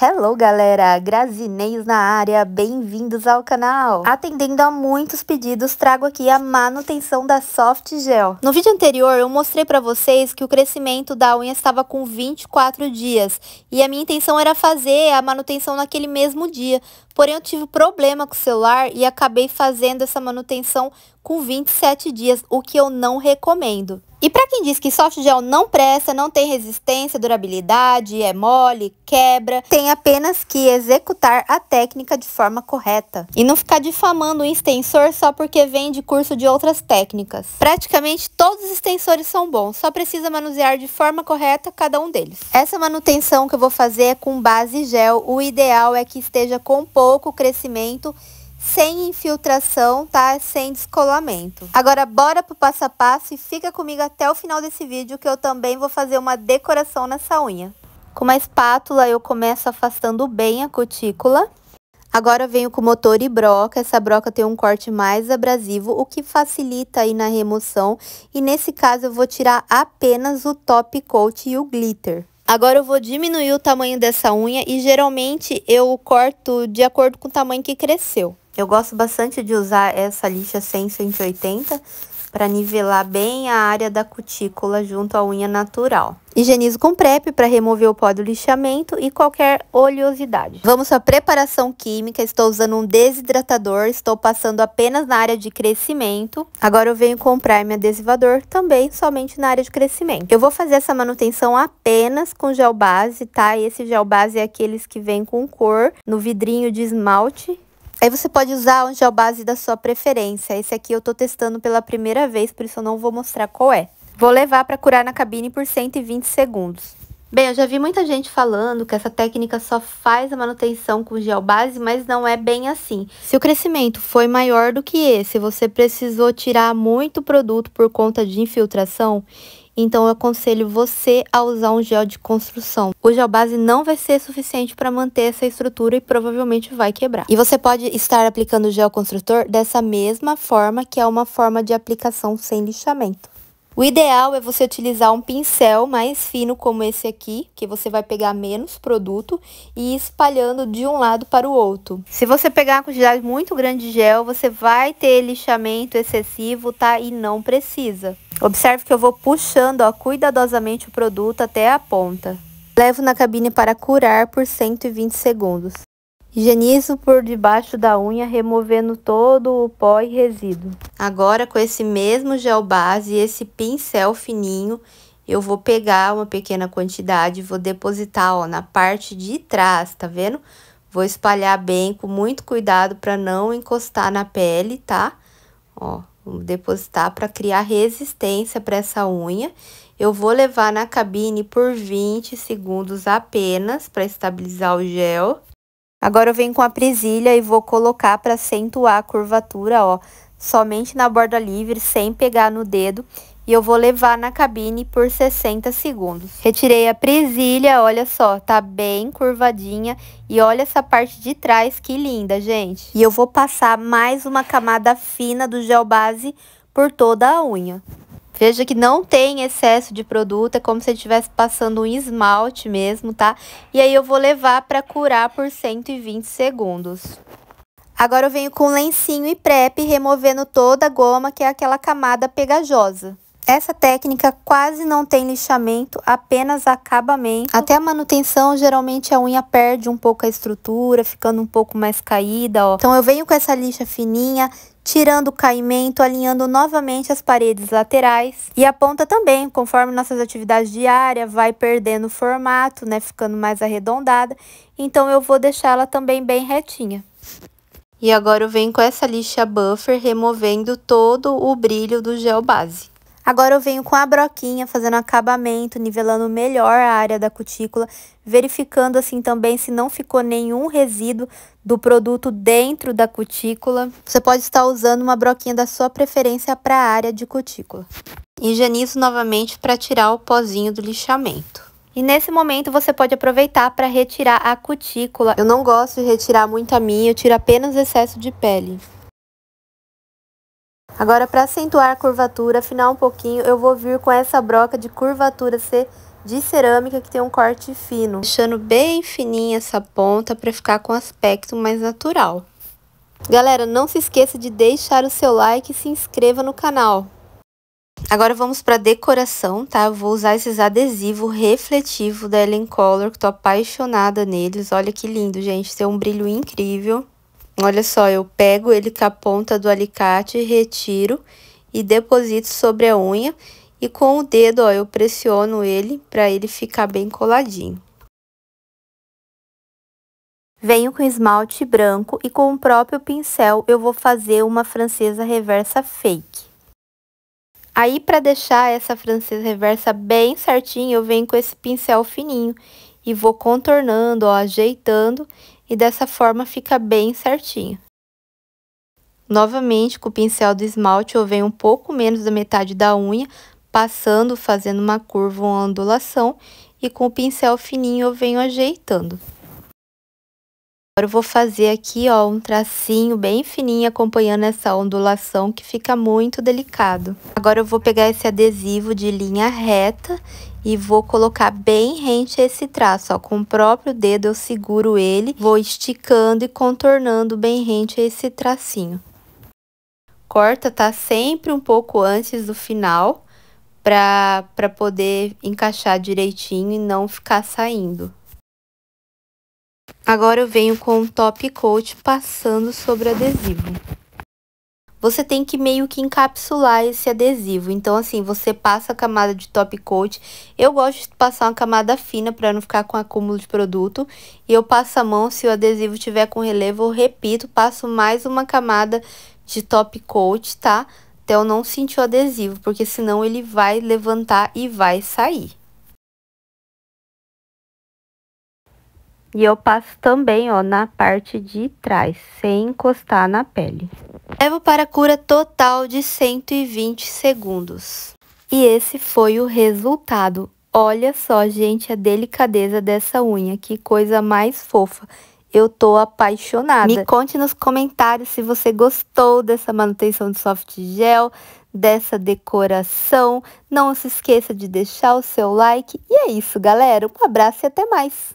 Hello, galera! Grazineios na área, bem-vindos ao canal! Atendendo a muitos pedidos, trago aqui a manutenção da Soft Gel. No vídeo anterior, eu mostrei para vocês que o crescimento da unha estava com 24 dias e a minha intenção era fazer a manutenção naquele mesmo dia, porém eu tive problema com o celular e acabei fazendo essa manutenção com 27 dias, o que eu não recomendo. E para quem diz que soft gel não presta, não tem resistência, durabilidade, é mole, quebra, tem apenas que executar a técnica de forma correta. E não ficar difamando o extensor só porque vem de curso de outras técnicas. Praticamente todos os extensores são bons, só precisa manusear de forma correta cada um deles. Essa manutenção que eu vou fazer é com base gel, o ideal é que esteja com pouco crescimento sem infiltração, tá? Sem descolamento. Agora, bora pro passo a passo e fica comigo até o final desse vídeo que eu também vou fazer uma decoração nessa unha. Com uma espátula, eu começo afastando bem a cutícula. Agora, venho com motor e broca. Essa broca tem um corte mais abrasivo, o que facilita aí na remoção. E nesse caso, eu vou tirar apenas o top coat e o glitter. Agora eu vou diminuir o tamanho dessa unha e geralmente eu corto de acordo com o tamanho que cresceu. Eu gosto bastante de usar essa lixa 100 180 para nivelar bem a área da cutícula junto à unha natural. Higienizo com PrEP para remover o pó do lixamento e qualquer oleosidade. Vamos a preparação química. Estou usando um desidratador, estou passando apenas na área de crescimento. Agora eu venho comprar meu adesivador também somente na área de crescimento. Eu vou fazer essa manutenção apenas com gel base, tá? Esse gel base é aqueles que vem com cor no vidrinho de esmalte Aí você pode usar um gel base da sua preferência. Esse aqui eu tô testando pela primeira vez, por isso eu não vou mostrar qual é. Vou levar para curar na cabine por 120 segundos. Bem, eu já vi muita gente falando que essa técnica só faz a manutenção com gel base, mas não é bem assim. Se o crescimento foi maior do que esse, você precisou tirar muito produto por conta de infiltração, então, eu aconselho você a usar um gel de construção. O gel base não vai ser suficiente para manter essa estrutura e provavelmente vai quebrar. E você pode estar aplicando o gel construtor dessa mesma forma, que é uma forma de aplicação sem lixamento. O ideal é você utilizar um pincel mais fino como esse aqui, que você vai pegar menos produto e ir espalhando de um lado para o outro. Se você pegar uma quantidade muito grande de gel, você vai ter lixamento excessivo, tá? E não precisa. Observe que eu vou puxando ó, cuidadosamente o produto até a ponta. Levo na cabine para curar por 120 segundos. Higienizo por debaixo da unha, removendo todo o pó e resíduo. Agora, com esse mesmo gel base e esse pincel fininho, eu vou pegar uma pequena quantidade e vou depositar, ó, na parte de trás, tá vendo? Vou espalhar bem, com muito cuidado para não encostar na pele, tá? Ó, vou depositar para criar resistência para essa unha. Eu vou levar na cabine por 20 segundos apenas para estabilizar o gel. Agora eu venho com a presilha e vou colocar para acentuar a curvatura, ó, somente na borda livre, sem pegar no dedo. E eu vou levar na cabine por 60 segundos. Retirei a presilha, olha só, tá bem curvadinha. E olha essa parte de trás, que linda, gente. E eu vou passar mais uma camada fina do gel base por toda a unha. Veja que não tem excesso de produto, é como se estivesse passando um esmalte mesmo, tá? E aí eu vou levar para curar por 120 segundos. Agora eu venho com lencinho e prep, removendo toda a goma, que é aquela camada pegajosa. Essa técnica quase não tem lixamento, apenas acabamento. Até a manutenção, geralmente a unha perde um pouco a estrutura, ficando um pouco mais caída, ó. Então eu venho com essa lixa fininha, tirando o caimento, alinhando novamente as paredes laterais. E a ponta também, conforme nossas atividades diárias, vai perdendo formato, né, ficando mais arredondada. Então eu vou deixar ela também bem retinha. E agora eu venho com essa lixa buffer, removendo todo o brilho do gel base. Agora eu venho com a broquinha, fazendo acabamento, nivelando melhor a área da cutícula, verificando assim também se não ficou nenhum resíduo do produto dentro da cutícula. Você pode estar usando uma broquinha da sua preferência para a área de cutícula. Higienizo novamente para tirar o pozinho do lixamento. E nesse momento você pode aproveitar para retirar a cutícula. Eu não gosto de retirar muito a minha, eu tiro apenas excesso de pele. Agora, para acentuar a curvatura, afinar um pouquinho, eu vou vir com essa broca de curvatura C de cerâmica que tem um corte fino, deixando bem fininha essa ponta para ficar com aspecto mais natural. Galera, não se esqueça de deixar o seu like e se inscreva no canal. Agora vamos para decoração, tá? Vou usar esses adesivos refletivos da Ellen Color, que tô apaixonada neles. Olha que lindo, gente, tem um brilho incrível. Olha só, eu pego ele com a ponta do alicate, retiro e deposito sobre a unha. E com o dedo, ó, eu pressiono ele para ele ficar bem coladinho. Venho com esmalte branco e com o próprio pincel eu vou fazer uma francesa reversa fake. Aí, para deixar essa francesa reversa bem certinho, eu venho com esse pincel fininho e vou contornando, ó, ajeitando e dessa forma fica bem certinho. Novamente, com o pincel do esmalte, eu venho um pouco menos da metade da unha, passando, fazendo uma curva, uma ondulação, e com o pincel fininho eu venho ajeitando. Agora eu vou fazer aqui, ó, um tracinho bem fininho, acompanhando essa ondulação, que fica muito delicado. Agora eu vou pegar esse adesivo de linha reta e vou colocar bem rente esse traço, ó. Com o próprio dedo eu seguro ele, vou esticando e contornando bem rente esse tracinho. Corta tá sempre um pouco antes do final, para poder encaixar direitinho e não ficar saindo. Agora eu venho com o top coat passando sobre o adesivo. Você tem que meio que encapsular esse adesivo. Então, assim, você passa a camada de top coat. Eu gosto de passar uma camada fina para não ficar com acúmulo de produto. E eu passo a mão, se o adesivo tiver com relevo, eu repito, passo mais uma camada de top coat, tá? Até eu não sentir o adesivo, porque senão ele vai levantar e vai sair. E eu passo também, ó, na parte de trás, sem encostar na pele. Levo para a cura total de 120 segundos. E esse foi o resultado. Olha só, gente, a delicadeza dessa unha, que coisa mais fofa. Eu tô apaixonada. Me conte nos comentários se você gostou dessa manutenção de soft gel, dessa decoração. Não se esqueça de deixar o seu like. E é isso, galera. Um abraço e até mais.